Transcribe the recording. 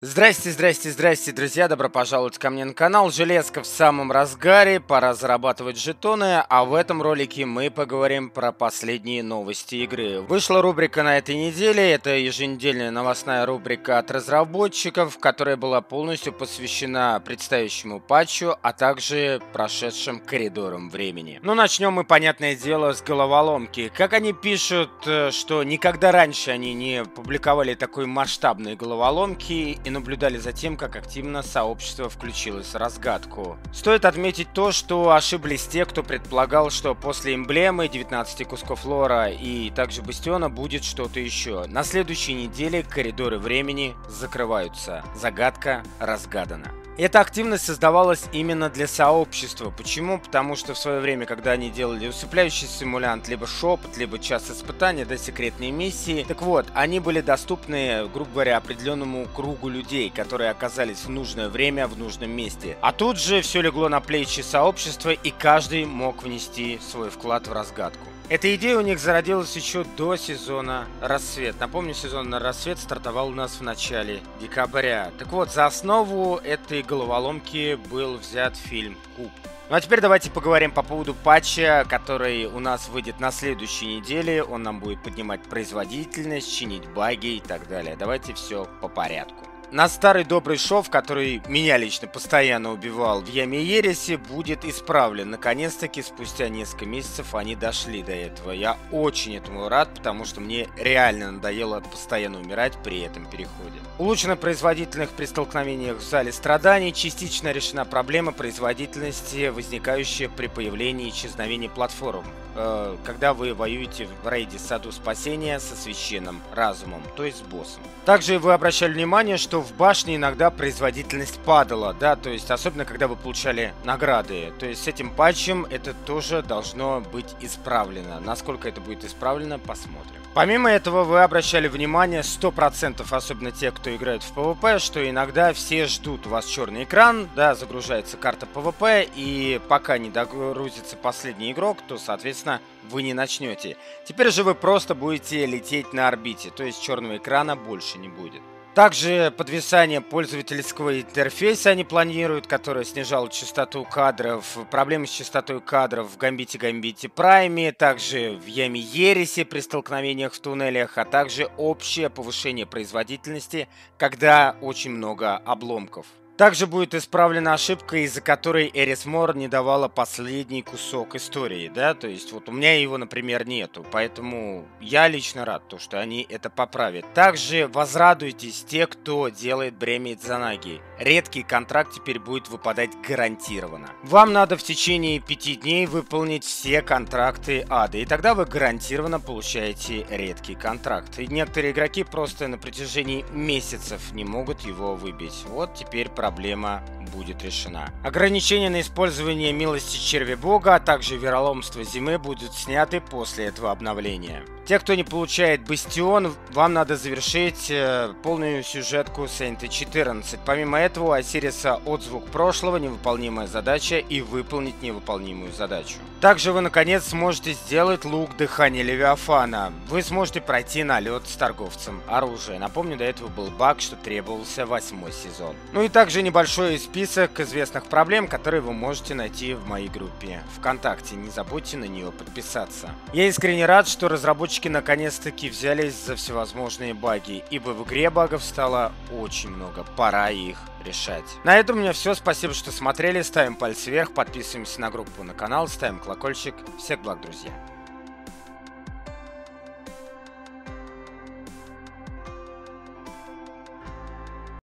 Здрасте, здрасте, здрасте, друзья, добро пожаловать ко мне на канал. Железка в самом разгаре, пора зарабатывать жетоны, а в этом ролике мы поговорим про последние новости игры. Вышла рубрика на этой неделе, это еженедельная новостная рубрика от разработчиков, которая была полностью посвящена предстоящему патчу, а также прошедшим коридорам времени. Ну, начнем мы, понятное дело, с головоломки. Как они пишут, э, что никогда раньше они не публиковали такой масштабной головоломки, и наблюдали за тем, как активно сообщество включилось в разгадку. Стоит отметить то, что ошиблись те, кто предполагал, что после эмблемы 19 кусков лора и также бастиона будет что-то еще. На следующей неделе коридоры времени закрываются. Загадка разгадана. Эта активность создавалась именно для сообщества. Почему? Потому что в свое время, когда они делали усыпляющий симулянт, либо шепот, либо час испытания, да, секретные миссии, так вот, они были доступны, грубо говоря, определенному кругу людей, которые оказались в нужное время в нужном месте. А тут же все легло на плечи сообщества, и каждый мог внести свой вклад в разгадку. Эта идея у них зародилась еще до сезона «Рассвет». Напомню, сезон «Рассвет» стартовал у нас в начале декабря. Так вот, за основу этой головоломки был взят фильм «Куб». Ну а теперь давайте поговорим по поводу патча, который у нас выйдет на следующей неделе. Он нам будет поднимать производительность, чинить баги и так далее. Давайте все по порядку. На старый добрый шов, который меня лично постоянно убивал в яме Ереси, будет исправлен. Наконец-таки, спустя несколько месяцев они дошли до этого. Я очень этому рад, потому что мне реально надоело постоянно умирать при этом переходе. Улучшена производительность при столкновениях в зале страданий, частично решена проблема производительности, возникающая при появлении и исчезновении платформ. Э, когда вы воюете в рейде Саду Спасения со священным разумом, то есть с боссом. Также вы обращали внимание, что в башне иногда производительность падала, да, то есть особенно когда вы получали награды. То есть с этим патчем это тоже должно быть исправлено. Насколько это будет исправлено, посмотрим. Помимо этого, вы обращали внимание 100%, особенно те, кто играет в PvP, что иногда все ждут у вас черный экран, да, загружается карта PvP, и пока не догрузится последний игрок, то, соответственно, вы не начнете. Теперь же вы просто будете лететь на орбите, то есть черного экрана больше не будет. Также подвисание пользовательского интерфейса они планируют, которое снижало частоту кадров. Проблемы с частотой кадров в Гамбите Гамбите Прайме, также в Яме Ересе при столкновениях в туннелях, а также общее повышение производительности, когда очень много обломков. Также будет исправлена ошибка, из-за которой Эрис Мор не давала последний кусок истории, да, то есть вот у меня его, например, нету, поэтому я лично рад, то, что они это поправят. Также возрадуйтесь те, кто делает бремя Идзанаги. Редкий контракт теперь будет выпадать гарантированно. Вам надо в течение пяти дней выполнить все контракты ада, и тогда вы гарантированно получаете редкий контракт. И некоторые игроки просто на протяжении месяцев не могут его выбить. Вот теперь про проблема будет решена. Ограничения на использование милости черви бога, а также вероломство зимы будут сняты после этого обновления. Те, кто не получает Бастион, вам надо завершить э, полную сюжетку Сейнта 14. Помимо этого, у Осириса отзвук прошлого, невыполнимая задача и выполнить невыполнимую задачу. Также вы, наконец, сможете сделать лук дыхания Левиафана. Вы сможете пройти налет с торговцем оружия. Напомню, до этого был баг, что требовался восьмой сезон. Ну и также небольшой список известных проблем, которые вы можете найти в моей группе ВКонтакте. Не забудьте на нее подписаться. Я искренне рад, что разработчики наконец-таки взялись за всевозможные баги, ибо в игре багов стало очень много, пора их решать. На этом у меня все, спасибо, что смотрели, ставим пальцы вверх, подписываемся на группу, на канал, ставим колокольчик. Всех благ, друзья!